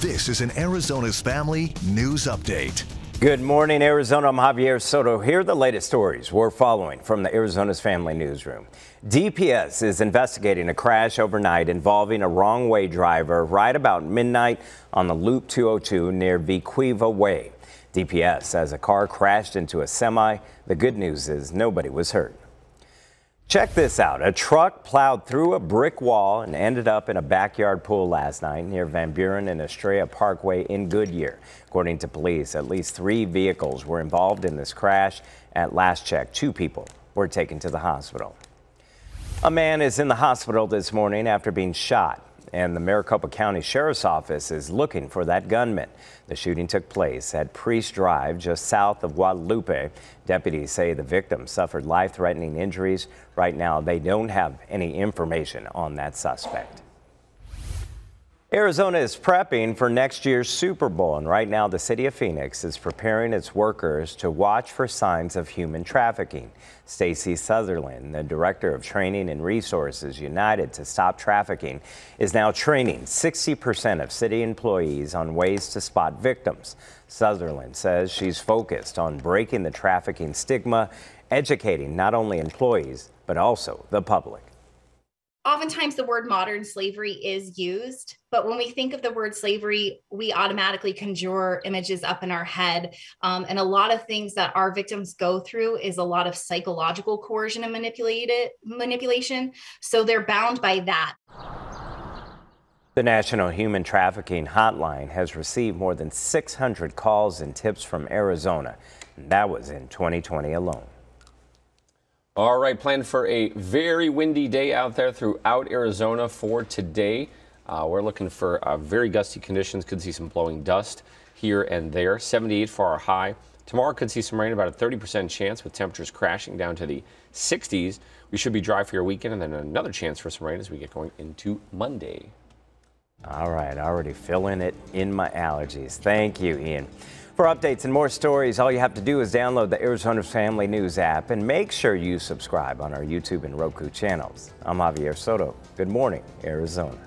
This is an Arizona's Family News Update. Good morning, Arizona. I'm Javier Soto. Here are the latest stories we're following from the Arizona's Family Newsroom. DPS is investigating a crash overnight involving a wrong way driver right about midnight on the Loop 202 near Vee Quiva Way. DPS says a car crashed into a semi. The good news is nobody was hurt. Check this out. A truck plowed through a brick wall and ended up in a backyard pool last night near Van Buren and Estrella Parkway in Goodyear. According to police, at least three vehicles were involved in this crash. At last check, two people were taken to the hospital. A man is in the hospital this morning after being shot and the Maricopa County Sheriff's Office is looking for that gunman. The shooting took place at Priest Drive, just south of Guadalupe. Deputies say the victim suffered life-threatening injuries. Right now, they don't have any information on that suspect. Arizona is prepping for next year's Super Bowl, and right now the city of Phoenix is preparing its workers to watch for signs of human trafficking. Stacy Sutherland, the director of training and resources United to Stop Trafficking, is now training 60% of city employees on ways to spot victims. Sutherland says she's focused on breaking the trafficking stigma, educating not only employees, but also the public oftentimes the word modern slavery is used, but when we think of the word slavery, we automatically conjure images up in our head. Um, and a lot of things that our victims go through is a lot of psychological coercion and manipulated manipulation. So they're bound by that. The National Human Trafficking Hotline has received more than 600 calls and tips from Arizona. That was in 2020 alone. All right, plan for a very windy day out there throughout Arizona for today. Uh, we're looking for uh, very gusty conditions. Could see some blowing dust here and there. 78 for our high. Tomorrow could see some rain, about a 30% chance with temperatures crashing down to the 60s. We should be dry for your weekend and then another chance for some rain as we get going into Monday. All right, already feeling it in my allergies. Thank you, Ian. For updates and more stories, all you have to do is download the Arizona Family News app and make sure you subscribe on our YouTube and Roku channels. I'm Javier Soto. Good morning, Arizona.